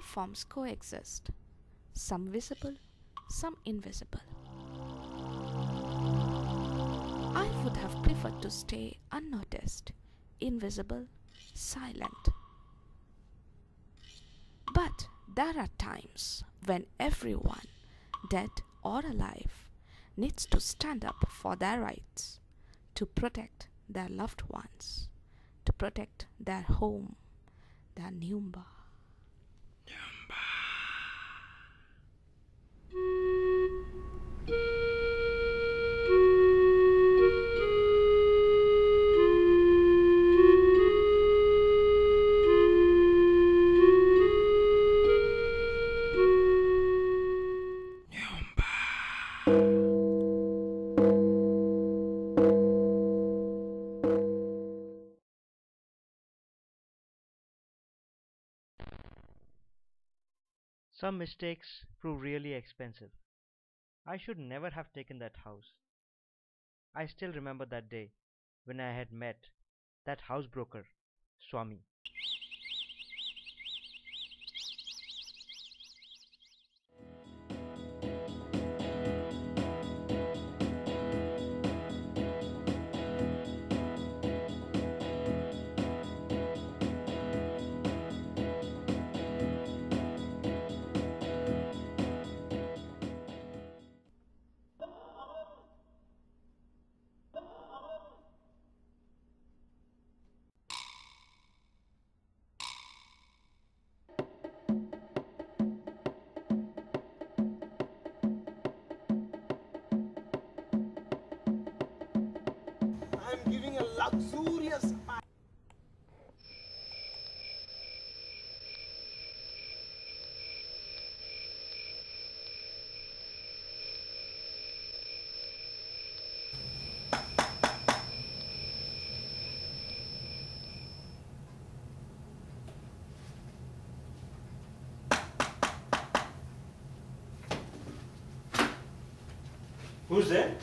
forms coexist, some visible, some invisible. I would have preferred to stay unnoticed, invisible, silent. But there are times when everyone, dead or alive, needs to stand up for their rights, to protect their loved ones, to protect their home, their Nyumba. Some mistakes prove really expensive. I should never have taken that house. I still remember that day when I had met that housebroker, Swami. I'm giving a luxurious Who's there?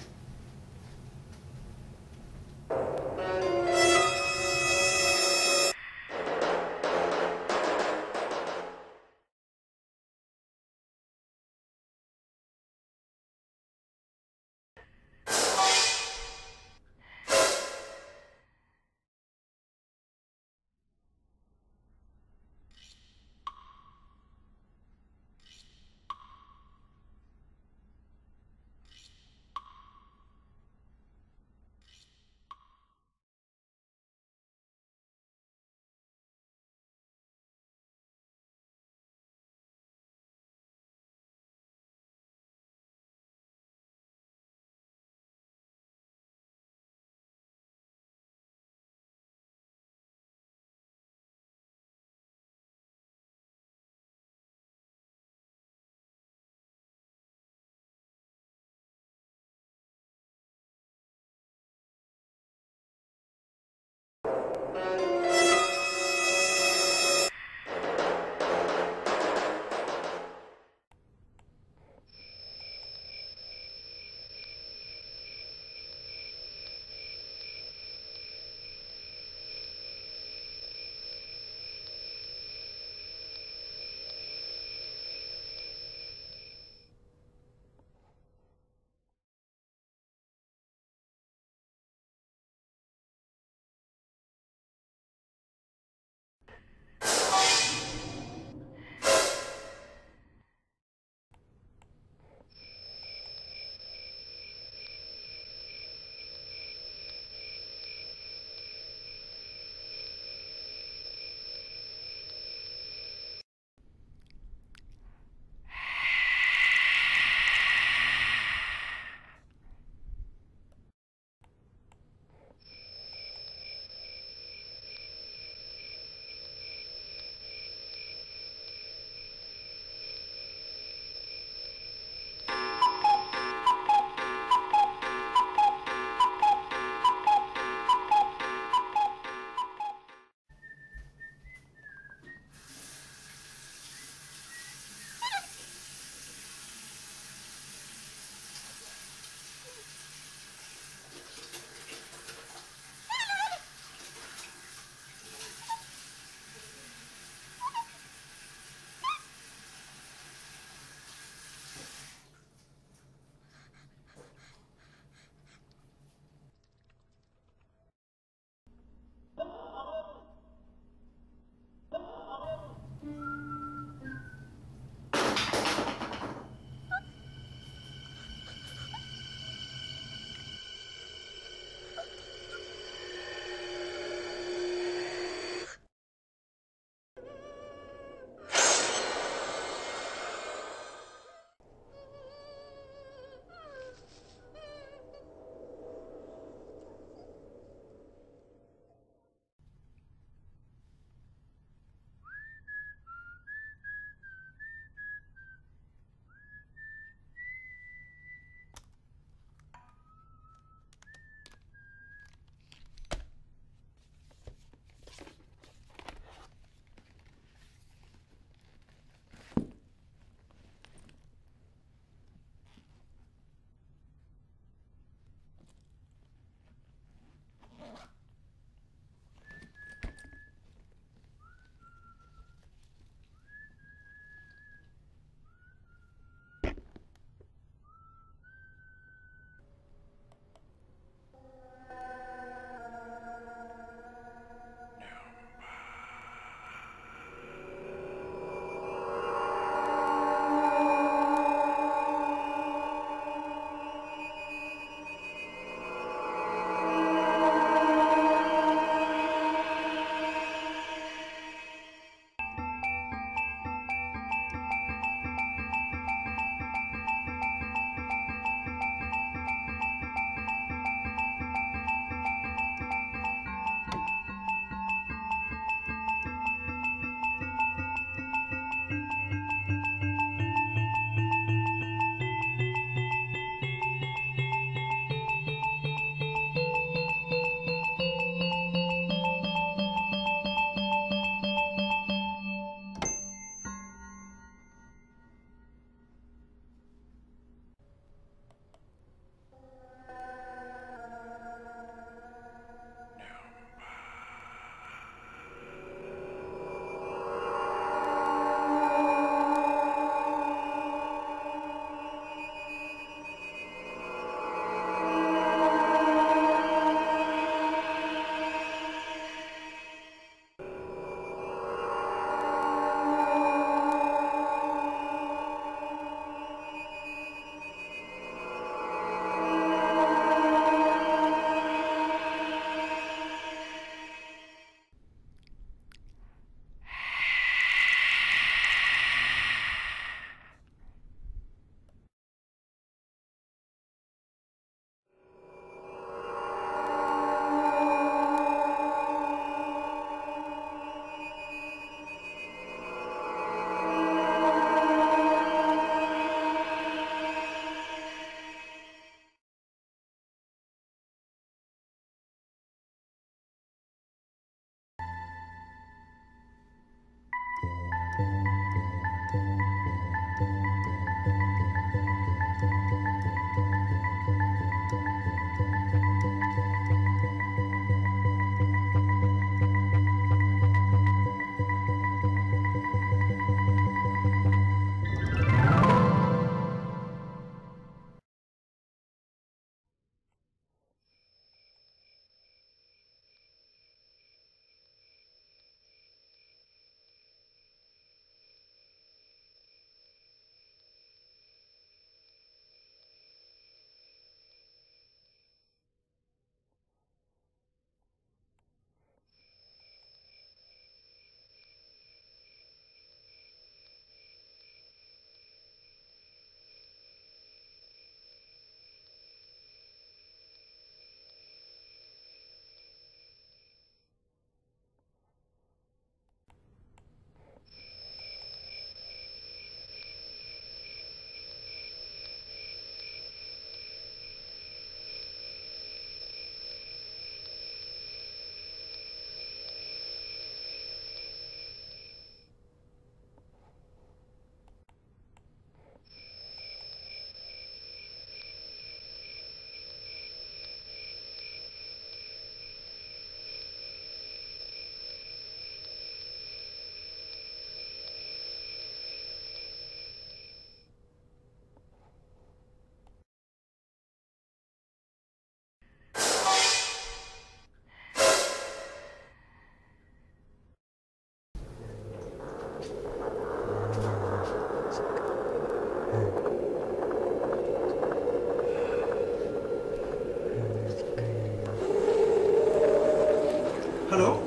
Hello?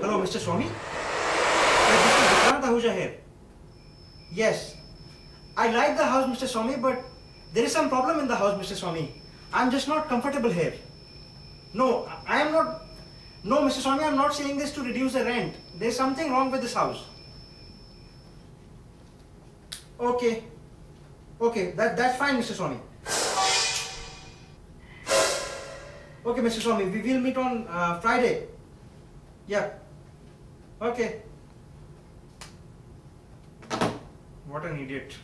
Hello, Mr. Swami? Uh, This is Vikrant Ahuja here. Yes. I like the house, Mr. Swami, but there is some problem in the house, Mr. Swami. I'm just not comfortable here. No, I am not. No, Mr. Swami, I'm not saying this to reduce the rent. There's something wrong with this house. Okay. Okay, that, that's fine, Mr. Swami. Okay, Mr. Swami, we will meet on uh, Friday. Yeah. Okay. What an idiot.